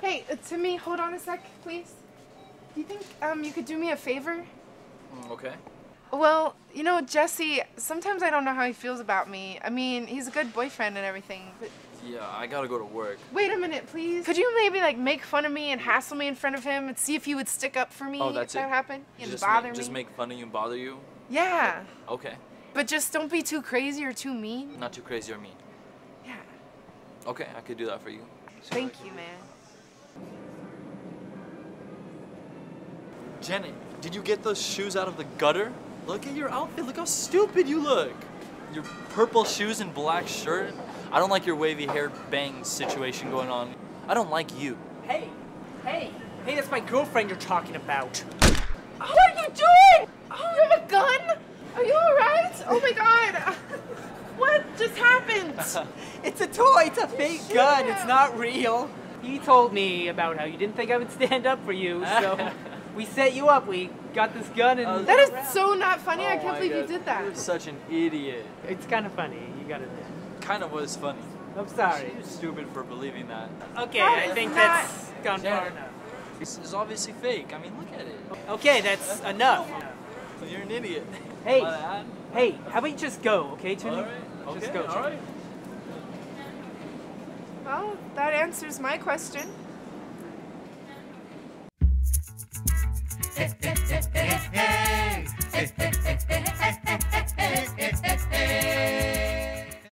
Hey, uh, Timmy, hold on a sec, please. Do you think um, you could do me a favor? Mm, okay. Well, you know, Jesse, sometimes I don't know how he feels about me. I mean, he's a good boyfriend and everything, but Yeah, I gotta go to work. wait a minute, please. Could you maybe like make fun of me and hassle me in front of him and see if he would stick up for me Oh, that's if that it? happened? And just bother make, me? Just make fun of you and bother you? Yeah, Okay. But just don't be too crazy or too mean. Not too crazy or mean. Yeah. Okay, I could do that for you. Thank you, man. Janet, did you get those shoes out of the gutter? Look at your outfit. Look how stupid you look. Your purple shoes and black shirt. I don't like your wavy hair bang situation going on. I don't like you. Hey, hey, hey, that's my girlfriend you're talking about. What are you doing? Oh, you have a gun? Are you alright? Oh my god. What just happened? It's a toy, it's a fake gun, it's not real. He told me about how you didn't think I would stand up for you, so we set you up. We got this gun and oh, That is so not funny. I Oh can't my believe you did that. You're such an idiot. it's kind of funny. You gotta admit. Kind of was funny. I'm sorry. You're stupid for believing that. Okay, That I think not- that's gone far Janet. enough. This is obviously fake. I mean, look at it. Okay, that's enough. You're an idiot. Hey. Hey, how about you just go, okay, Tony? All right. Just Okay. go, all Tony. right. Well, that answers my question.